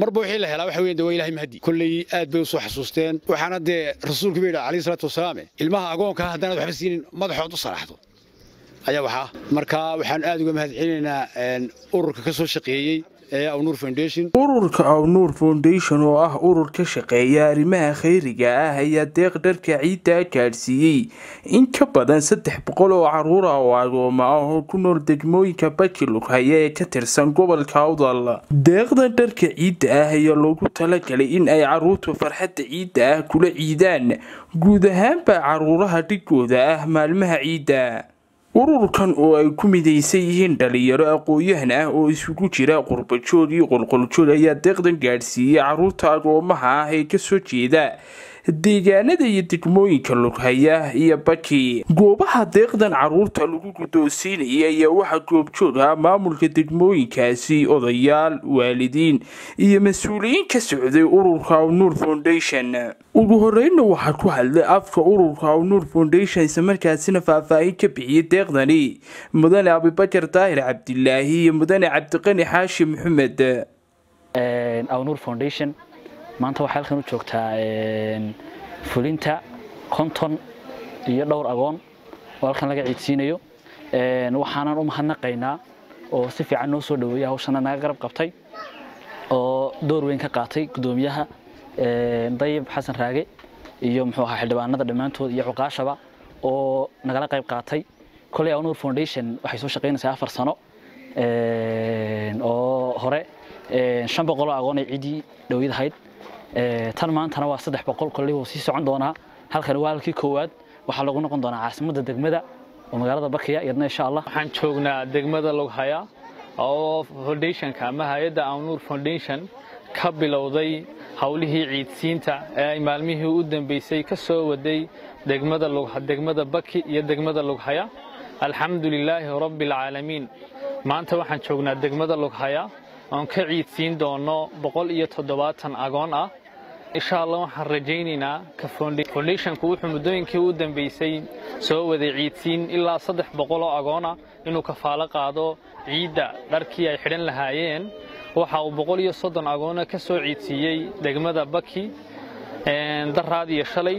marba wixii la helaa waxa weyan de waa ilahay mahadi kolley aad bay u soo xasuusteen. Waxaana dee rasuulku bay yidhi alayhi salaatu wasalaam ilmaha agoonka haddaanaad waxba siinin madaxood u saraxdo ayaa waxaa. Marka waxaan aad uga mahad ururka ka soo shaqeeyey ururka awnuur foundation oo ah urur ka shaqeeya arrimaha khayriga ah ayaa deeq dharka ciiddaa gaadhsiiyey in ka badan saddex boqol oo carruur ah oo agooma ah oo ku nool degmooyinka bakilughaya ee ka tirsan gobolka awdal. Deeqdan dharka ciidda ah ayaa loogu talagalay in ay caruurtu farxadda ciidda ah kula ciidaan. Guud ahaanba caruuraha dhigooda ah maalmaha ciidda ururkan oo ay ku midaysan yihiin dhalinyaro aqoon-yahan ah oo isugu jira qurbajood iyo qolqoljood ayaa deeqdan gaadhsiiyey carruurta agoomaha ah ee ka soo jeeda deegaanada iyo degmooyinka lughaya iyo baki. Goobaha deeqdan carruurta lagu guddoonsiinayay ayaa waxaa goobjoog ah maamulka degmooyinkaasi odayaal waalidiin iyo mas'uuliyiin ka socday ururka awnuur foundation. Ugu horeyna waxaa ku hadlay afka ururka awnuur foundation islamarkaasina faahfaahin ka bixiyay deeqdani. Mudane abibakar daahir cabdilaahi iyo mudane cabdiqani xaashi maxamed maanta waxay halkan u joogtaa fulinta konton iyo dhowr agoon oo halkan laga ciidsiinayo. Waxaanan u mahadnaqaynaa oo si fiican noo soo dhaweeya hawshana naga garab qabtay oo door weyn ka qaatay guddoomiyaha dayib xasan raage iyo muxuu ahaa xildhibaanada dhammaantood iyo cuqaashaba oo nagala qayb qaatay. Koley awnuur foundation waxay soo shaqaynaysaa afar sano oo hore shan boqoloo agoon ay ciiddii dhawyadahayd tan maantana waa saddex boqol kolley sii socon doonaa. Halkani waa koowaad waxaa lagu noqon doonaa caasimadda degmada oo magaalada bakiya iyadna insha allah. Waxaan joognaa degmada loghaya oo foundationka ama hay'adda awnuur foundation ka bilowday howlihii ciidsiinta ee ay maalmihii u dambeysay ka soo waday degmada degmada baki iyo degmada loghaya alxamdu lilaahi rabbi alcaalamiin maanta waxaan joognaa degmada loghaya oon ka ciidsiin doono boqol iyo toddobaatan agoon ah. Insha allah waxaan rajaynaynaa ka foundationku wuxuu muddooyinkii u dambeysay soo waday ciidsiin ilaa saddex boqol oo agoona inuu kafaalo qaado ciidda dharkii ay xidhan lahaayeen. Waxa uu boqol iyo soddon agoona ka soo ciidsiiyey degmada baki daraad iyo shalay.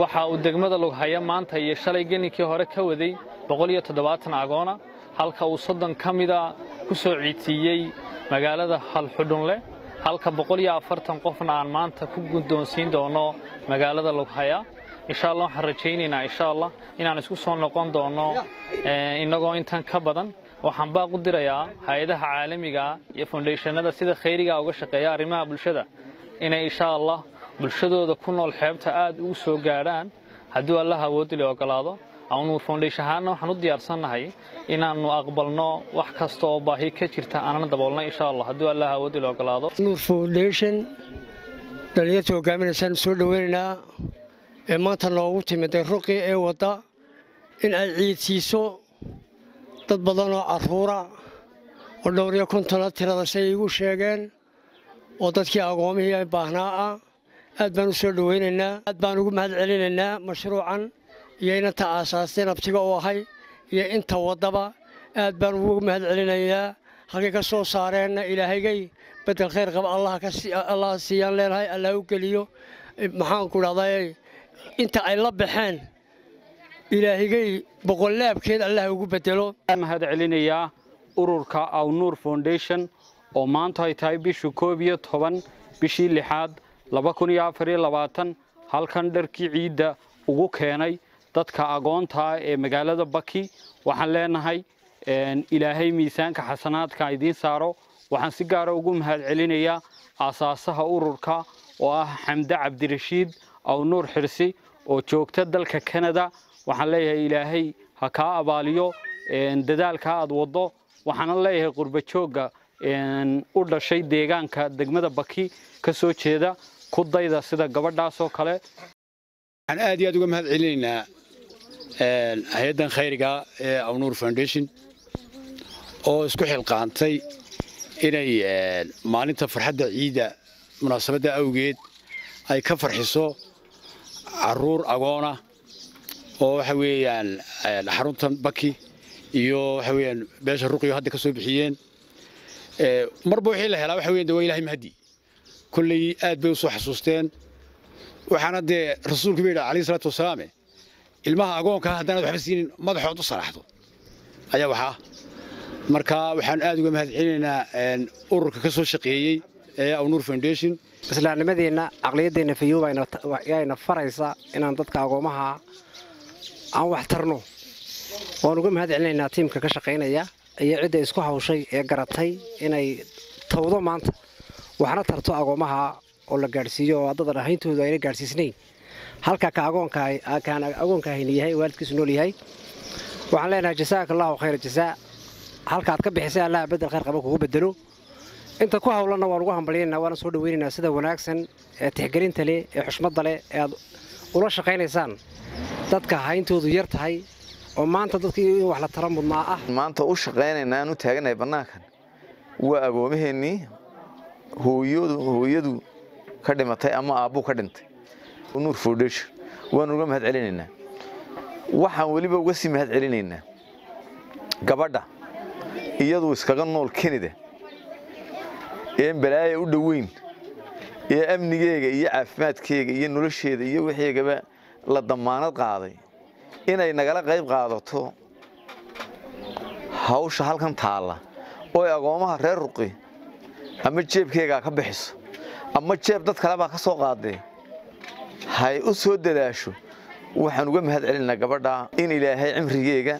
Waxa uu degmada loghaya maanta iyo shalay gelinkii hore ka waday boqol iyo toddobaatan agoona halka uu soddon ka mida ku soo ciidsiiyey magaalada halxudhunle halka boqol iyo afartan qofna aan maanta ku guddoonsiin doono magaalada loghaya insha allah waxaan rajaynaynaa insha allah inaan isku soo noqon doono innagoo intan ka badan. Waxaan baaq u dirayaa hay'adaha caalamiga iyo foundationada sida khayriga uga shaqeeya arrimaha bulshada inay insha allah bulshadooda ku nool xeebta aad ugu soo gaadhaan. Hadduu allah awooddi la ogolaado awnuur foundation ahaana waxaan u diyaarsannahay inaannu aqbalno wax kasta oo baahi ka jirta aanan daboolna insha allah hadduu allah awooddi la ogolaado. Nuur foundation dhalinyarta hogaaminaysaan soo dhoweynaynaa ee maanta noogu timiday ruqi ee wadda in ay ciidsiiso dad badan oo carruura oo dhowr iyo kontona tirada say igu sheegeen oo dadkii agoomihii baahnaa ah. Aad baan u soo dhoweynaynaa aad baan ugu mahad mashruucan iyo inanta aasaastay nabtiga u ahay iyo inta waddaba aad baan ugu mahad celinaynaa halkay ka soo saareenna ilaahaygay bedel khayr qaba allah siiyaan leenahay allah u geliyo maxaanku dhahday inta ay la baxeen ilaahigay boqollaabkeed allah ugu bedelo mahad celinayaa ururka awnuur foundation oo maanta ay tahay bishu koob iyo toban bishii lixaad laba kun iyo afar iyo labaatan halkan dharkii ciidda ugu keenay dadka agoontaa ee magaalada baki waxaan leenahay ilaahay miisaanka xasanaadka idiin saaro waxaan si gaara ugu mahad celinayaa aasaasaha ururka oo ah xamde cabdirashiid awnuur xirsi oo joogta dalka kanada waxaan leeyahay ilaahay ha kaa abaaliyo dadaalka aad waddo waxaana leeyahay qurbajoogga u dhashay deegaanka degmada baki ka soo jeeda ku dayda sida gabadhaasoo kale waxaan aad iyo aad uga mahad celinaynaa hay'addan khayriga ee awnuur foundation oo isku xilqaantay inay maalinta farxadda ciidda munaasabadda awgeed ay ka farxiso carruur agoona oo waxa weeyaan xaruntan baki iyo waxa weeyaan beesha ruqiyo hadda ka soo bixiyeen. Marba wixii la helaa waxa weyn de waa ilahay mahdi. Kolley aad bay u soo xasuusteen. Waxaana dee rasuulku ba yidhi alayhi salaatu wasalaame ilmaha agoonkaa haddaanad waxba siinin madaxood u saraxdo ayaa waxaa marka waxaan aad uga mahad celinaynaa ururka ka soo shaqeeyey ee awnuur foundation. Islaamnimadeenna caqliyaddeenna fayuuba ayna faraysa inaan dadka agoomaha aan wax tarno. Waan uga mahad celinaynaa tiimka ka shaqaynaya iyo cidda isku hawshay ee garatay inay tawdo maanta. Waxna tarto agoomaha oo la gaadhsiiyo oo waddada dhahayntoodu ayna gaadhsiisnayn halka ka agoonkaan agoonka hayna yahay waalidkiisu nool yahay. Waxaan leenahay jasaaka allahu khayra jasaa halkaad ka bixisay allaha bedel khayr qaba kugu bedelo inta ku hawlanna waan ugu hambalyaynaa waana soo dhawaynaynaa sida wanaagsan ee tixgelinta leh ee xushmadda leh ee aad ula shaqaynaysaan. Dadka hayntoodu yar tahay oo maanta dadkii in wax la tara mudnaa ah. Maanta u shaqaynayna aan u taaganahay bannaankan waa agoomaheennii hooyadu ka dhimatay ama aabbuu ka dhintay nuur foundation waanu uga mahad celinaynaa. Waxaan weliba uga sii mahad celinaynaa. Gabadha iyadu iskaga nool kenida een balaaya u dhoweyn ee amnigeega iyo caafimaadkeega iyo nolosheeda iyo wixiigaba la damaanad qaaday. Inay nagala qayb qaadato hawsha halkan taalla oo agoomaha reer ruqi ama jeebkeegaa ka bixiso ama jeeb dad kalebaa ka soo qaadee hay u soo dadaasho. Waxaan uga mahad celinaa in ilaahay cimrigeega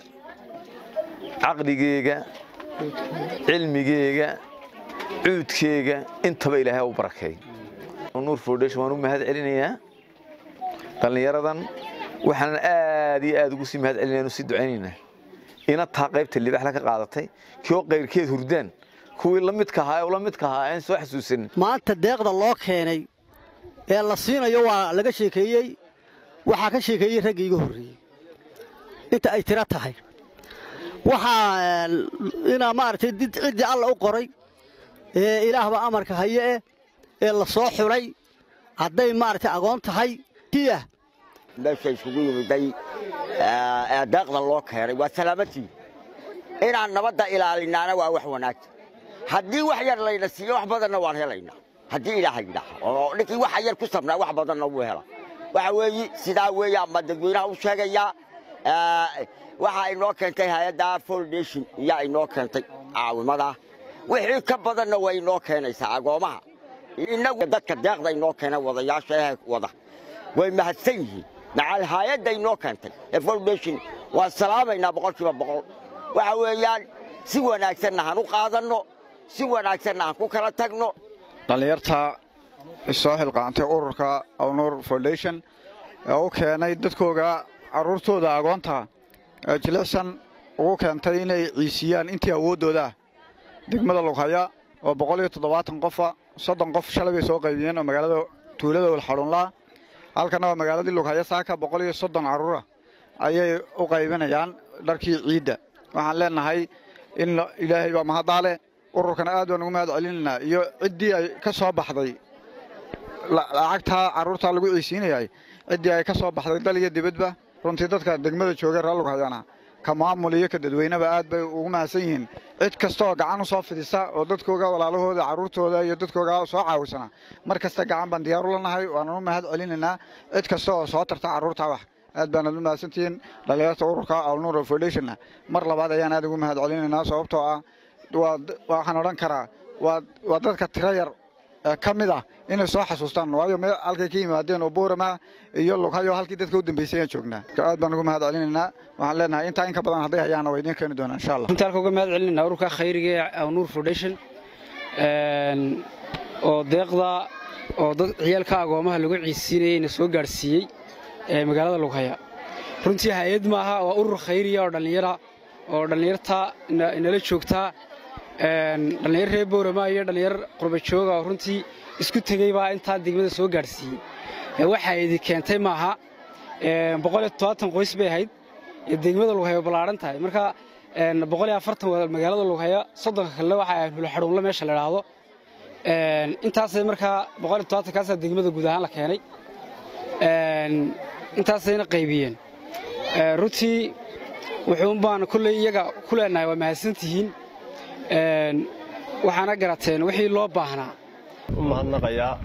caqligeega cilmigeega cuudkeega intaba ilaahay u barakeey nuur foundation waan u mahad dhallinyaradan. Waxaanan aad iyo aad ugu sii mahad sii ducaynaynaa ina taa qaybta libaxla ka qaadatay kii oo qayrkeed hurdaan kuwii la ahaa ee ula midka ahaa aan soo xasuusanin maanta deeqda loo keenay ee la siinayo waa laga sheekeeyey waxaa ka sheekeeyey ragga iga horreeyey inta ay tiro tahay. Waxaa inaa maaragtay ciddii alla u qoray ee ilaahba amarka haye eh ee la soo xulay. Hadday maaragtay agoon tahay tiya. Meesha isugu yimiday ee deeqda loo keenay waa salaamatii inaan nabadda ilaalinaana waa wax wanaagsan haddii wax yar layna siiyo wax badanna waan helaynaa haddii ilaahay yidhaaha oo ninkii waxa yar ku sabnaa wax badanna wuu hela waxa weeye sidaa weeyaan baa dadweynaha u sheegayaa waxa inoo keentay hay'adda foundation iyaa inoo keentay caawimada. Wixii ka badanna way inoo keenaysaa agoomaha innagu dadka deeqda inoo keena wadayaasha ee wada. Way mahadsan yihiin. Macal hay'adda inoo keentay ee foundation waan salaamaynaa boqolkiiba boqol waxa weeyaan si wanaagsanna han u qaadanno si wanaagsanna han ku kala tagno dhallinyarta soo xilqaantay ururka awnuur foundation ee u keenay dadkooga carruurtooda agoonta ee jilicsan ugu keentay inay ciisiyaan intii awooddooda. Degmada lughaya oo boqol iyo toddobaatan qofa soddon qof shalay bay soo qaybiyeen oo magaalada tuulada walxadhuunlaa halkana waa magaaladii lughaya saaka boqol iyo soddon carruura ayay u qaybinayaan dharkii ciidda. Waxaan leenahay in ilaahay baa mahaddaale ururkana aad baan ugu mahad celinaynaa iyo ciddii ay ka soo baxday lacagtaa carruurtaa lagu ciisiinayay ciddii ay ka soo baxday dal dibadba runtii dadka degmada joogay reer lughayana ka maamul iyo ka dadweyneba aad bay ugu mahadsan yihiin. Cid kasta oo gacan u soo oo dadkooga walaalahooda carruurtooda iyo dadkooga soo caawisana mar kasta gacan baan diyaaru lanahay waanan u mahad celinaynaa cid kasta oo soo tarta carruurtaa wax aad baanad u mahadsantihiin. Dhallinyarta ururka alnuur foundationna mar labaad ayaan aad ugu mahad celinaynaa sababtoo ah waxaan odhan karaa. Waa dadka tiro yar ka mid ah inay soo xasuustaan. Waayo meel halkay ka yimaadeen oo buurama iyo lughayo halkii dadka u dambeysay ayaan joognaa. Aad baan ugu mahad celinaynaa waxaan leenahay intaa in ka badan hadday hayaana waa idiin keeni doonaa insha allah inta halka uga mahad celinayna ururka khayriga ee awnuur foundation oo deeqda oo dad ciyaalka agoomaha lagu ciisiinayeyna soo gaadhsiiyey ee magaalada lughaya runtii hay'ad maaha waa urur khayriya oo dhallinyara oo dhallinyarta inala joogtaa dhallinyar reer boorama iyo dhallinyar qurbajooga oo runtii isku tegey baa intaa degmada soo gaadhsiiyey waxaa idi keentay maaha qoys bay ahayd degmada lughaya ballaaran tahay. Marka magaalada lughaya soddonka kalena waxa ahayd hulxadhuunla meesha la idhaahdo intaasay markaa kaasaa degmada guud ahaan la keenay. Intaasayna qaybiyeen. Runtii wuxuun baan kolley iyaga ku leenahay waa mahadsantihiin waxaana garateen wixii loo baahnaa. U mahadnaqayaa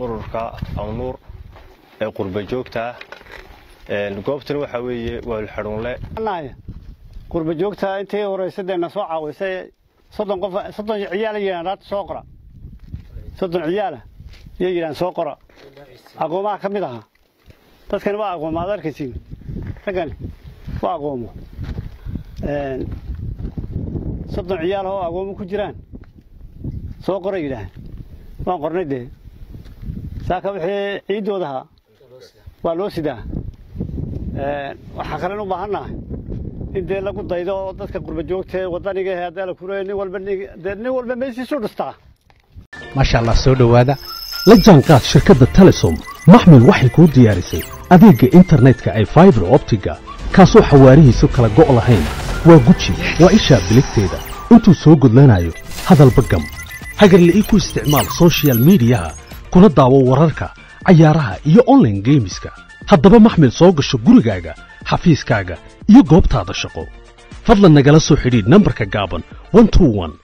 ururka awnuur ee qurba joogta. Goobtan waxaa weeye waalxadhuunle qurba joogta intii horeysa dee na soo caawisay soddon qof soddon ciyaala yidhahan raad soo qora. Soddon ciyaala yay yidhahan soo qora. Aqoomaha ka mid ahaa. Dadkani waa aqooma aad arkaysiin. Raggani waa aqoomo soddon ciyaal oo aqoomo ku jiraan. Soo qora yidhaahan waan qornay dee. Saaka wixii ciiddoodahaa waa loo sidaa. Waxaa kalen u baahannahay in dee lagu daydo dadka qurba joogtae waddaniga ee haddaa la kureeyo nin walba dee nin walba meesiisu dhistaa maasha allah soo dhowaada. La jaanqaad shirkadda telesom. Maxmil waxay kuu diyaarisay adeegga internetka ay faibar optiga kaasoo xawaarihiisu kala go' lahayn waa guji waa ishaa biligteeda. Intuu soo gudlanayo hadalba gam hagarle ii ku isticmaal sochial midiyaha kuna daawo wararka cayaaraha iyo onlaine geemiska haddaba maxmil soo gasho gurigaaga xafiiskaaga iyo goobtaada shaqo. Fadlan nagala soo xidhiidh nambarka gaaban